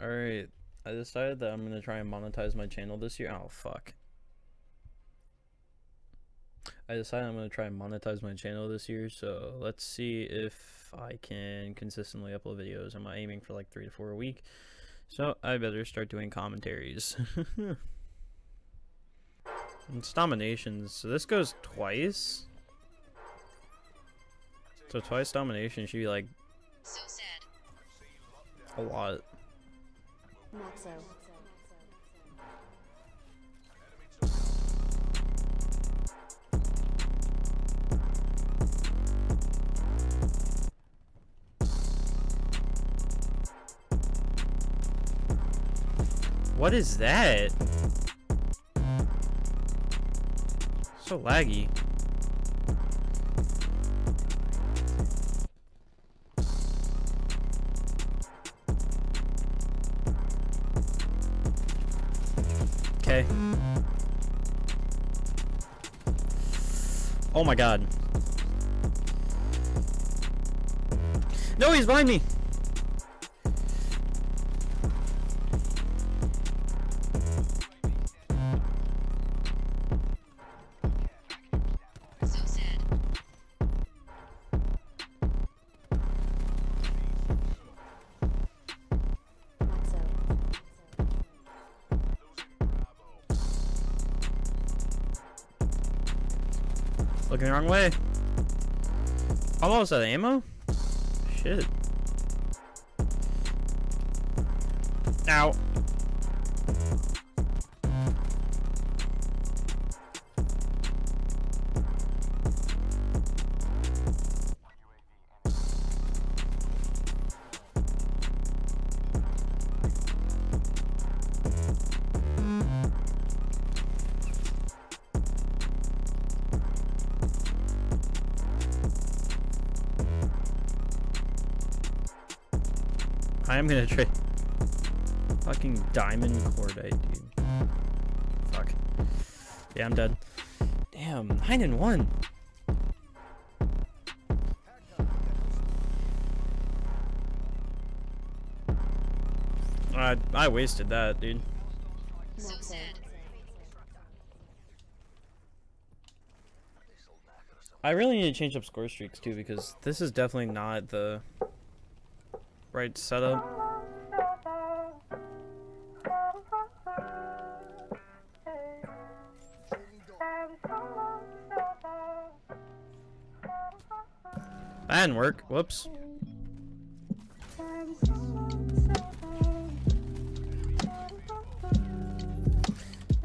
Alright, I decided that I'm gonna try and monetize my channel this year. Oh, fuck. I decided I'm gonna try and monetize my channel this year, so let's see if I can consistently upload videos. I'm aiming for like three to four a week, so I better start doing commentaries. it's dominations, so this goes twice. So twice domination should be like So a lot. Not so. What is that? So laggy. My god. No, he's behind me! Looking the wrong way. Almost out of ammo? Shit. I am gonna trade fucking diamond cordite, dude. Fuck. Yeah, I'm dead. Damn, nine and one. I I wasted that, dude. So sad. I really need to change up score streaks too because this is definitely not the right setup. That didn't work. Whoops.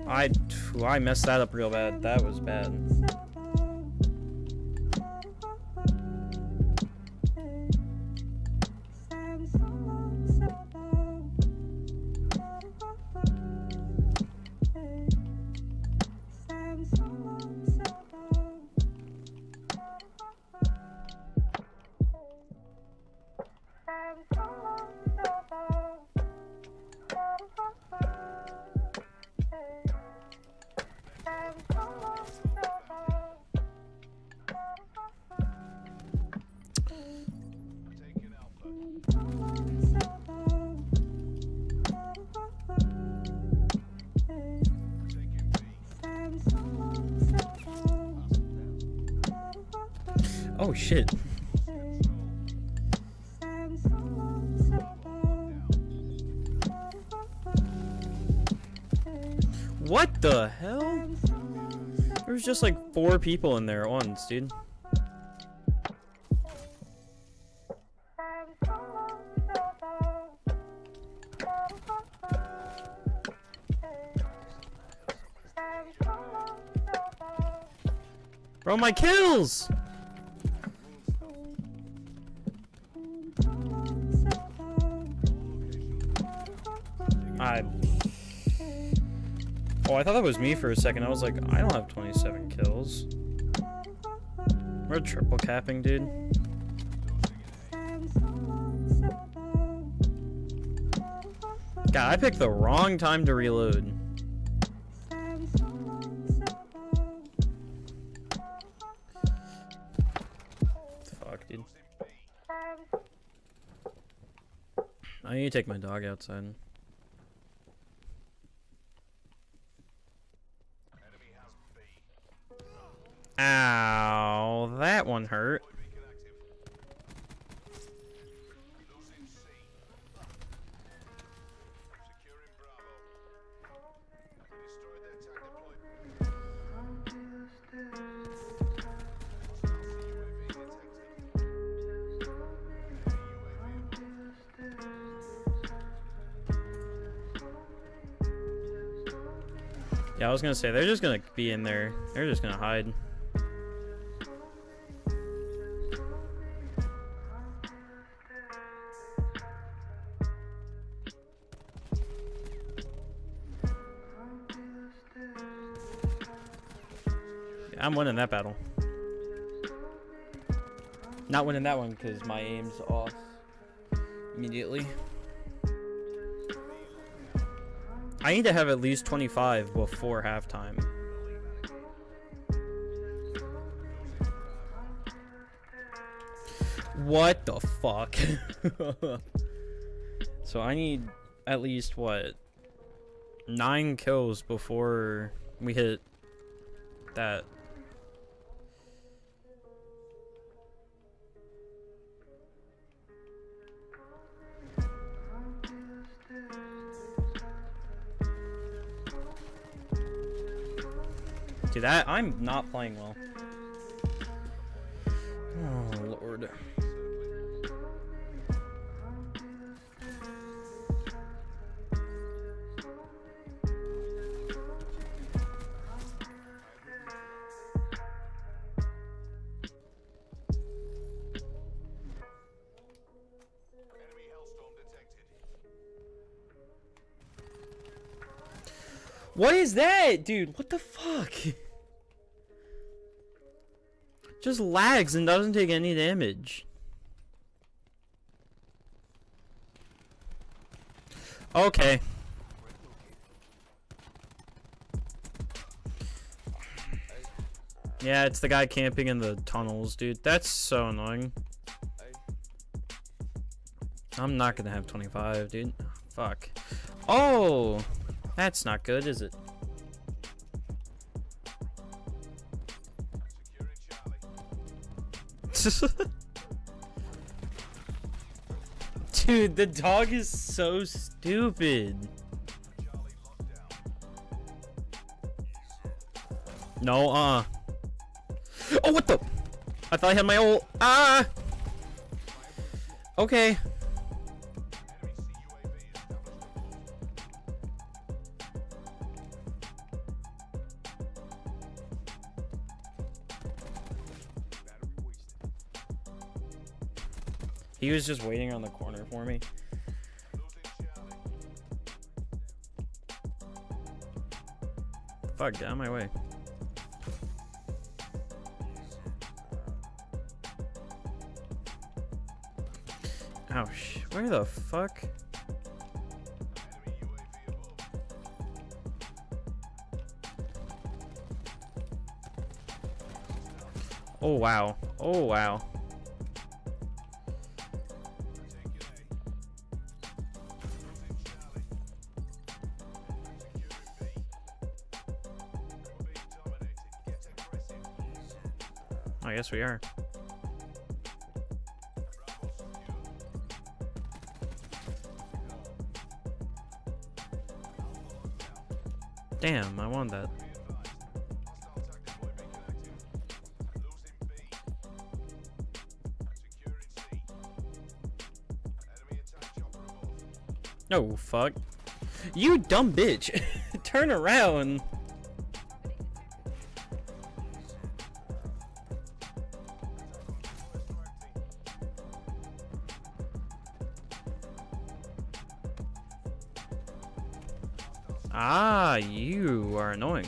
I I messed that up real bad. That was bad. Shit. What the hell? There was just like four people in there at once, dude. Bro, my kills! I. Oh, I thought that was me for a second. I was like, I don't have 27 kills. We're triple capping, dude. God, I picked the wrong time to reload. Fuck, dude. I I need to take my dog outside. Ow, that one hurt. Yeah, I was gonna say they're just gonna be in there. They're just gonna hide. I'm winning that battle. Not winning that one because my aim's off immediately. I need to have at least 25 before halftime. What the fuck? so I need at least what? Nine kills before we hit that. Dude, that I'm not playing well. Oh lord. What is that, dude? What the fuck? Just lags and doesn't take any damage. Okay. Yeah, it's the guy camping in the tunnels, dude. That's so annoying. I'm not gonna have 25, dude. Fuck. Oh! That's not good, is it? Dude, the dog is so stupid. No, uh. Oh, what the? I thought I had my old. Ah! Okay. He was just waiting on the corner for me. Fuck, of my way. Ouch. Where the fuck? Oh wow. Oh wow. I guess we are. Damn, I won that. No, fuck. You dumb bitch. Turn around. Ah, you are annoying.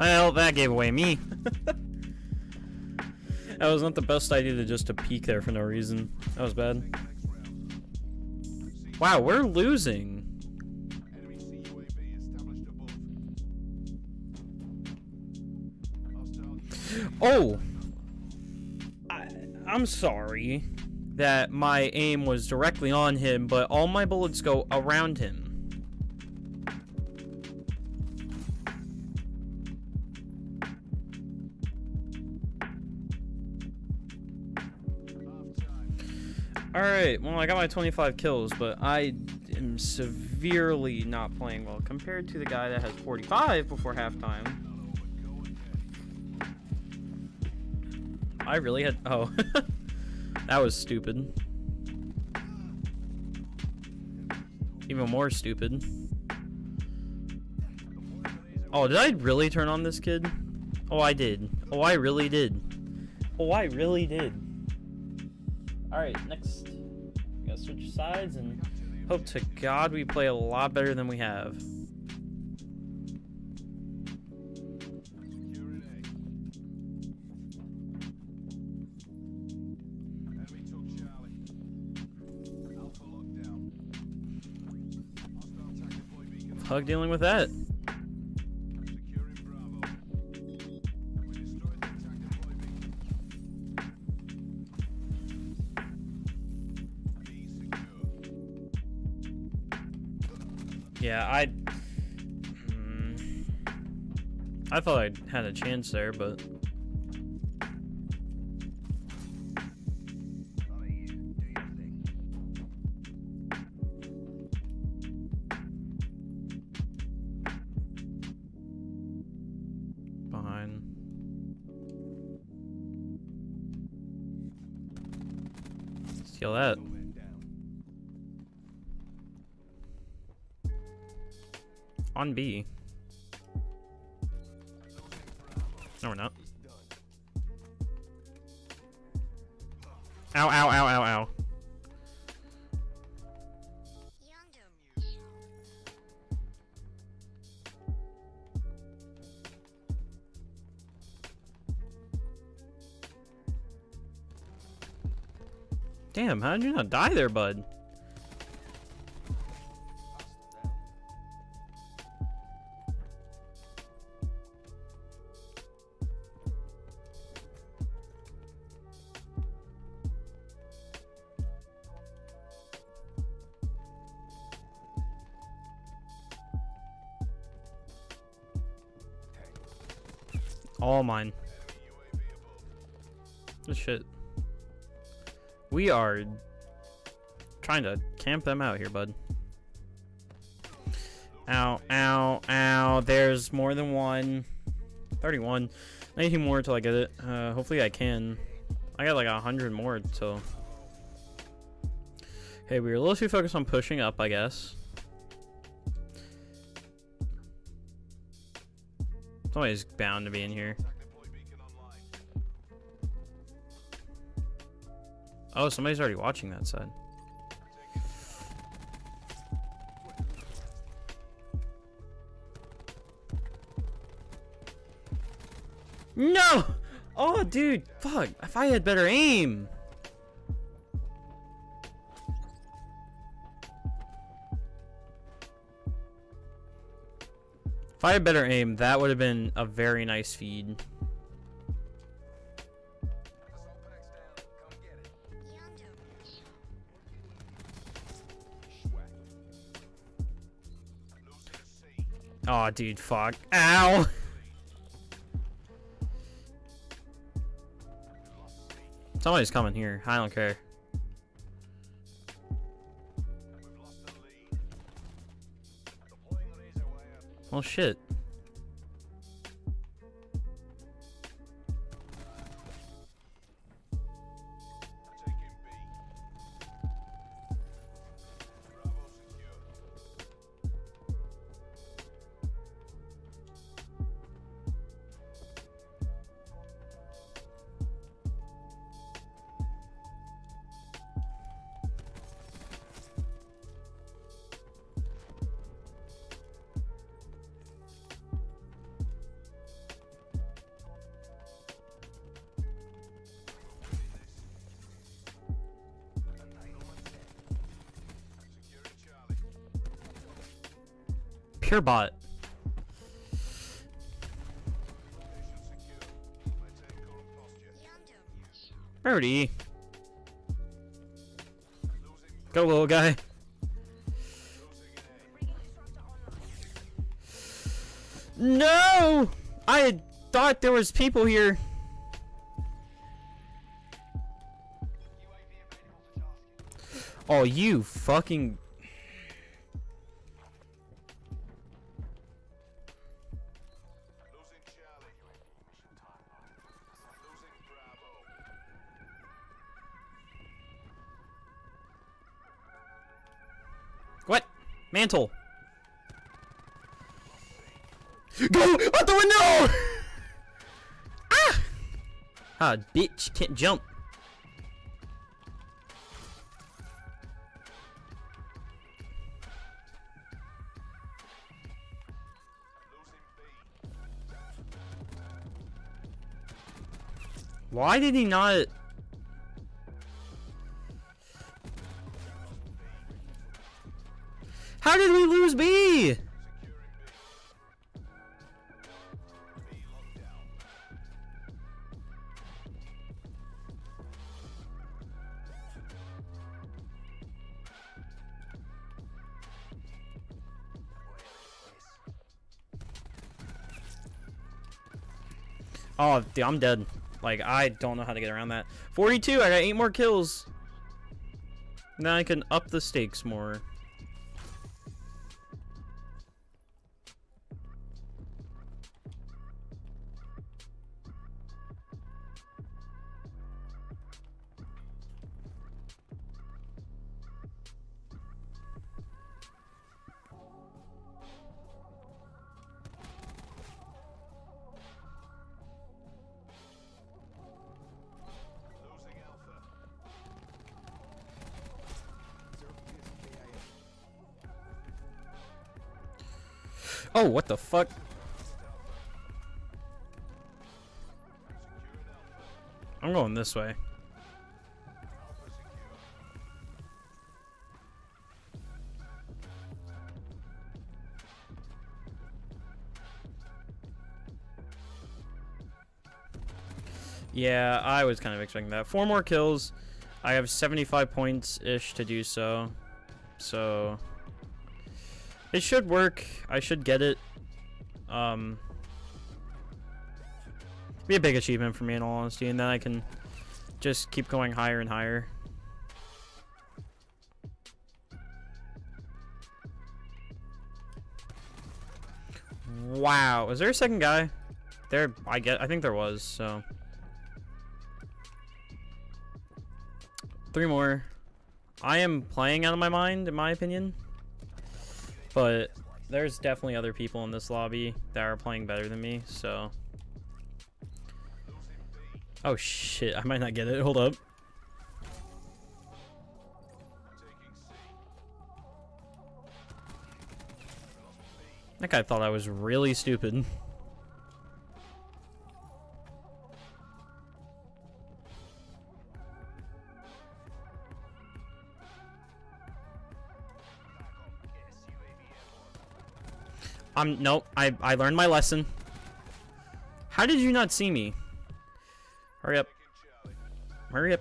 Well, that gave away me. that was not the best idea to just to peek there for no reason. That was bad. Wow, we're losing. Oh! I, I'm sorry that my aim was directly on him, but all my bullets go around him. Alright, well I got my 25 kills, but I am severely not playing well compared to the guy that has 45 before halftime. I really had- oh. that was stupid. Even more stupid. Oh, did I really turn on this kid? Oh, I did. Oh, I really did. Oh, I really did. Alright, next. We gotta switch sides and hope to God we play a lot better than we have. Hug dealing with that. Yeah, I. Hmm. I thought I had a chance there, but. Behind. Steal that. On B. No, we're not. Ow, ow, ow, ow, ow. Damn, how did you not die there, bud? We are trying to camp them out here, bud. Ow, ow, ow. There's more than one. 31. 19 more till I get it. Uh, hopefully I can. I got like a hundred more till. Hey, we were a little too focused on pushing up, I guess. Somebody's bound to be in here. Oh, somebody's already watching that side. No! Oh, dude, fuck. If I had better aim. If I had better aim, that would have been a very nice feed. Oh, dude, fuck. Ow! Somebody's coming here. I don't care. Well, shit. Pure bot. Birdie. Go, little guy. No! I thought there was people here. Oh, you fucking... Mantle. Go out the window! ah! Ah, bitch, can't jump. Why did he not? How did we lose B? Oh, dude, I'm dead. Like, I don't know how to get around that. 42, I got 8 more kills. Now I can up the stakes more. Oh, what the fuck? I'm going this way. Yeah, I was kind of expecting that. Four more kills. I have 75 points-ish to do so. So... It should work. I should get it. Um... Be a big achievement for me in all honesty, and then I can just keep going higher and higher. Wow, is there a second guy? There, I get. I think there was. So, three more. I am playing out of my mind, in my opinion. But there's definitely other people in this lobby that are playing better than me. So, oh shit, I might not get it. Hold up. That guy thought I was really stupid. I'm nope. I I learned my lesson. How did you not see me? Hurry up. Hurry up.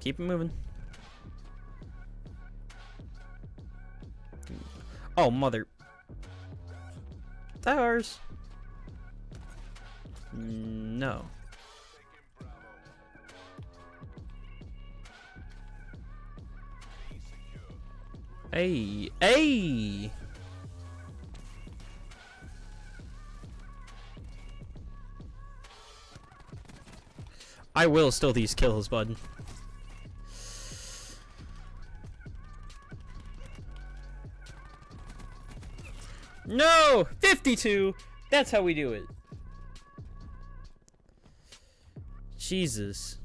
Keep it moving. Oh mother. That ours? No. Hey, hey! I will steal these kills, bud. No! 52! That's how we do it. Jesus.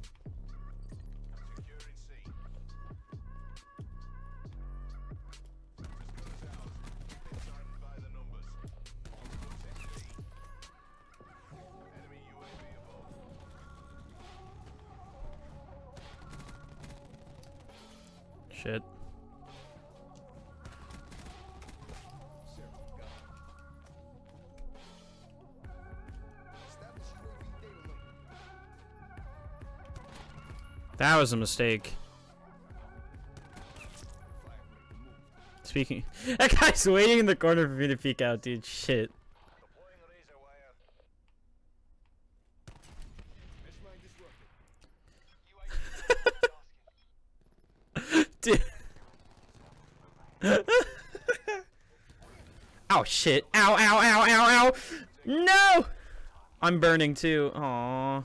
Shit. That was a mistake. Speaking, that guy's waiting in the corner for me to peek out, dude. Shit. Oh shit! Ow! Ow! Ow! Ow! Ow! No! I'm burning too. Aww.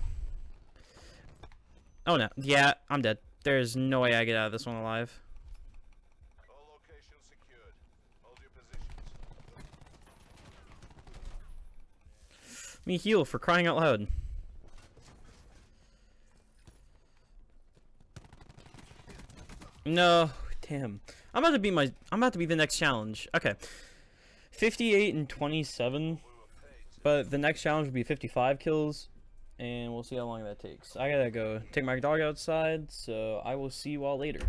Oh no. Yeah, I'm dead. There's no way I get out of this one alive. Me heal for crying out loud. No, damn. I'm about to be my. I'm about to be the next challenge. Okay, 58 and 27. But the next challenge will be 55 kills, and we'll see how long that takes. I gotta go take my dog outside, so I will see you all later.